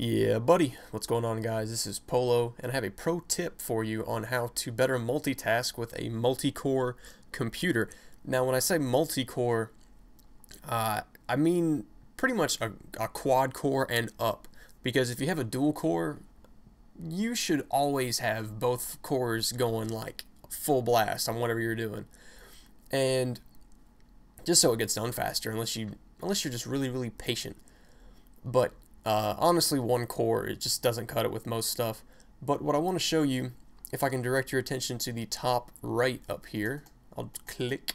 Yeah, buddy. What's going on, guys? This is Polo, and I have a pro tip for you on how to better multitask with a multi-core computer. Now, when I say multi-core, uh, I mean pretty much a, a quad-core and up. Because if you have a dual-core, you should always have both cores going like full blast on whatever you're doing. And just so it gets done faster, unless you unless you're just really, really patient. But uh, honestly, one core, it just doesn't cut it with most stuff. But what I want to show you, if I can direct your attention to the top right up here, I'll click.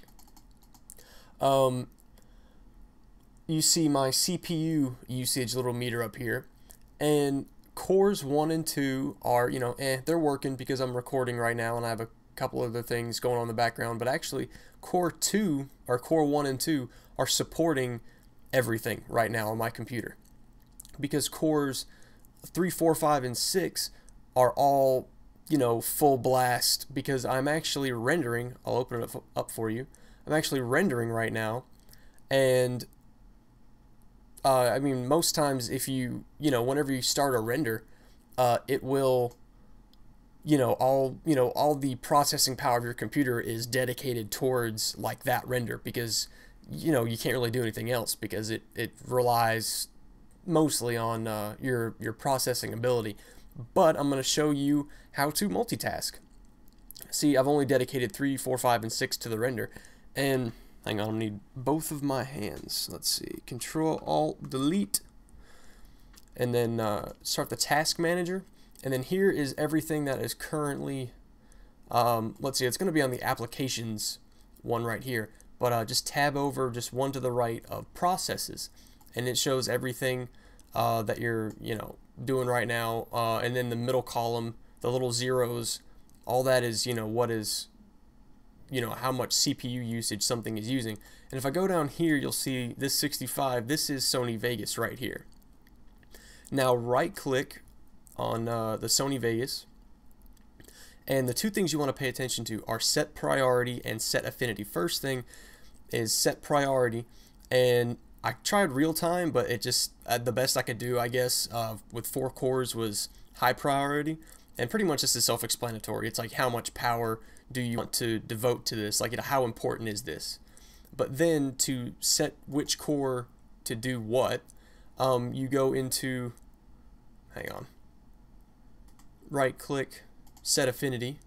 Um, you see my CPU usage little meter up here. And cores 1 and 2 are, you know, eh, they're working because I'm recording right now and I have a couple other things going on in the background. But actually, core 2, or core 1 and 2, are supporting everything right now on my computer because cores 3, 4, 5, and 6 are all, you know, full blast because I'm actually rendering. I'll open it up for you. I'm actually rendering right now. And, uh, I mean, most times if you, you know, whenever you start a render, uh, it will you know all you know all the processing power of your computer is dedicated towards like that render because you know you can't really do anything else because it it relies mostly on uh, your your processing ability. But I'm going to show you how to multitask. See, I've only dedicated three, four, five, and 6 to the render. And, hang on, I need both of my hands. Let's see, Control, Alt, Delete. And then uh, start the Task Manager. And then here is everything that is currently, um, let's see, it's going to be on the Applications one right here. But uh, just tab over just one to the right of Processes and it shows everything uh, that you're you know doing right now. Uh, and then the middle column the little zeros all that is you know what is you know how much CPU usage something is using. And if I go down here you'll see this 65 this is Sony Vegas right here. Now right click on uh, the Sony Vegas and the two things you want to pay attention to are set priority and set affinity. First thing is set priority and I tried real time, but it just uh, the best I could do, I guess, uh, with four cores was high priority, and pretty much this is self-explanatory. It's like how much power do you want to devote to this? Like, you know, how important is this? But then to set which core to do what, um, you go into, hang on, right click, set affinity,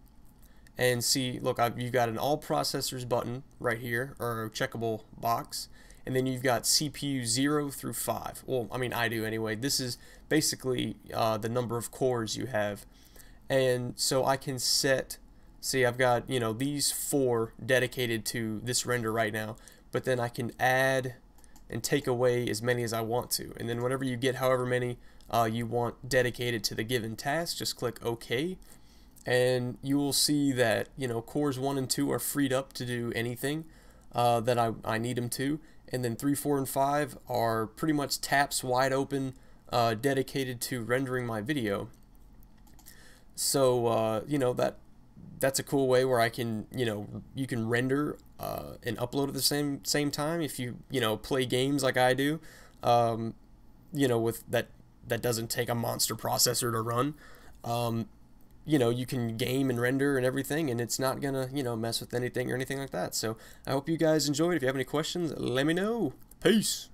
and see, look, I've, you got an all processors button right here, or checkable box, and then you've got CPU 0 through 5. Well, I mean, I do anyway. This is basically uh, the number of cores you have. And so I can set, see, I've got, you know, these four dedicated to this render right now, but then I can add and take away as many as I want to. And then whenever you get however many uh, you want dedicated to the given task, just click OK. And you will see that, you know, cores 1 and 2 are freed up to do anything uh, that I, I need them to and then 3, 4, and 5 are pretty much taps wide open uh, dedicated to rendering my video. So, uh, you know, that that's a cool way where I can, you know, you can render uh, and upload at the same same time if you, you know, play games like I do, um, you know, with that that doesn't take a monster processor to run. Um, you know, you can game and render and everything, and it's not gonna, you know, mess with anything or anything like that. So I hope you guys enjoyed. If you have any questions, let me know. Peace.